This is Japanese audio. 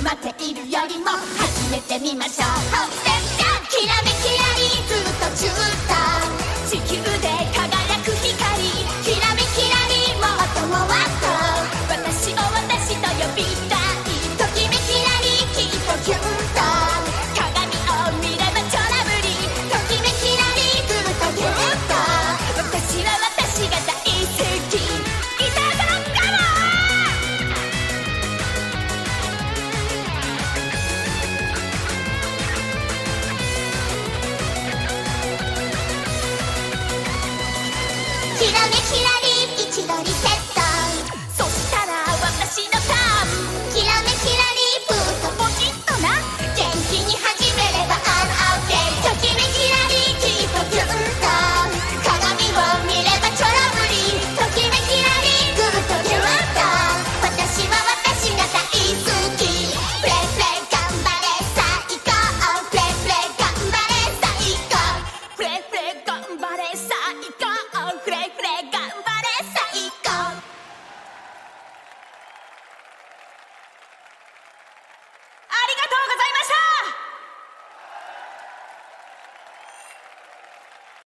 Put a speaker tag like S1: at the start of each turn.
S1: いるよりも始めてみましょう。きらめきありつっと中途きらめきらり一度にせ